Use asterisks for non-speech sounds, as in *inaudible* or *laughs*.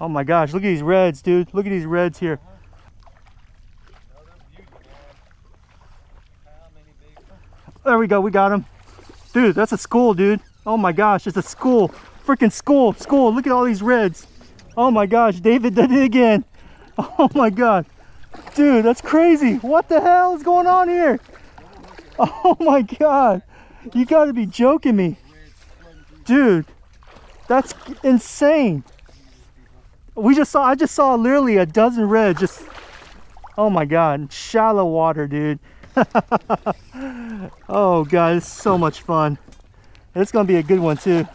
Oh my gosh, look at these reds, dude. Look at these reds here. There we go, we got him. Dude, that's a school, dude. Oh my gosh, it's a school. Freaking school, school. Look at all these reds. Oh my gosh, David did it again. *laughs* Oh my god. Dude, that's crazy. What the hell is going on here? *laughs* Oh my god. You gotta be joking me. Dude, that's insane. We just saw, I just saw literally a dozen red just, oh my god, shallow water, dude. *laughs* oh god, it's so much fun. It's gonna be a good one too.